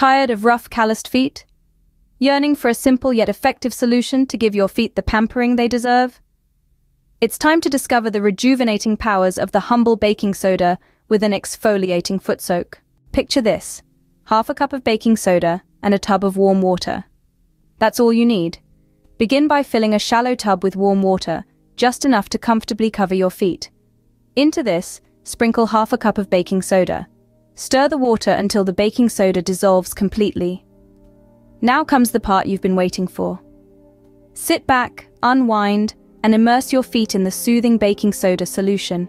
Tired of rough, calloused feet? Yearning for a simple yet effective solution to give your feet the pampering they deserve? It's time to discover the rejuvenating powers of the humble baking soda with an exfoliating foot soak. Picture this half a cup of baking soda and a tub of warm water. That's all you need. Begin by filling a shallow tub with warm water, just enough to comfortably cover your feet. Into this, sprinkle half a cup of baking soda. Stir the water until the baking soda dissolves completely. Now comes the part you've been waiting for. Sit back, unwind, and immerse your feet in the soothing baking soda solution.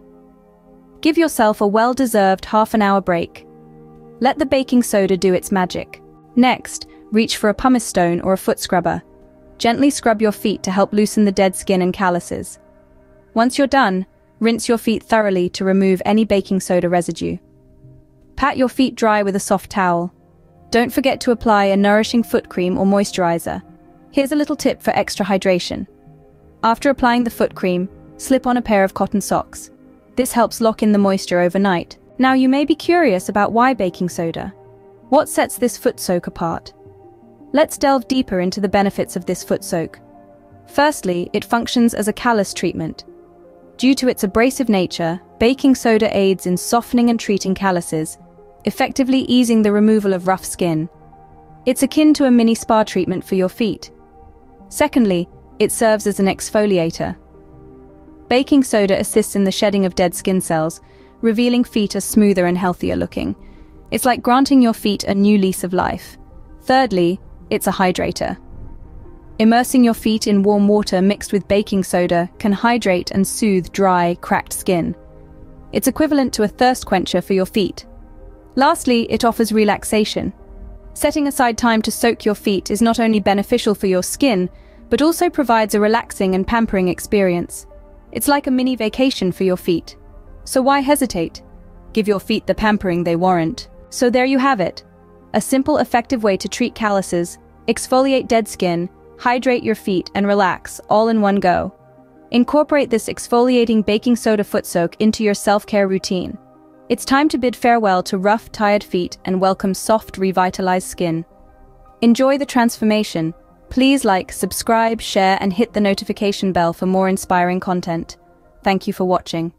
Give yourself a well-deserved half an hour break. Let the baking soda do its magic. Next, reach for a pumice stone or a foot scrubber. Gently scrub your feet to help loosen the dead skin and calluses. Once you're done, rinse your feet thoroughly to remove any baking soda residue. Pat your feet dry with a soft towel. Don't forget to apply a nourishing foot cream or moisturizer. Here's a little tip for extra hydration. After applying the foot cream, slip on a pair of cotton socks. This helps lock in the moisture overnight. Now you may be curious about why baking soda. What sets this foot soak apart? Let's delve deeper into the benefits of this foot soak. Firstly, it functions as a callus treatment. Due to its abrasive nature, baking soda aids in softening and treating calluses, effectively easing the removal of rough skin. It's akin to a mini spa treatment for your feet. Secondly, it serves as an exfoliator. Baking soda assists in the shedding of dead skin cells, revealing feet as smoother and healthier looking. It's like granting your feet a new lease of life. Thirdly, it's a hydrator. Immersing your feet in warm water mixed with baking soda can hydrate and soothe dry, cracked skin. It's equivalent to a thirst quencher for your feet. Lastly, it offers relaxation. Setting aside time to soak your feet is not only beneficial for your skin, but also provides a relaxing and pampering experience. It's like a mini vacation for your feet. So why hesitate? Give your feet the pampering they warrant. So there you have it. A simple, effective way to treat calluses, exfoliate dead skin, hydrate your feet, and relax, all in one go. Incorporate this exfoliating baking soda foot soak into your self-care routine. It's time to bid farewell to rough, tired feet and welcome soft, revitalized skin. Enjoy the transformation. Please like, subscribe, share, and hit the notification bell for more inspiring content. Thank you for watching.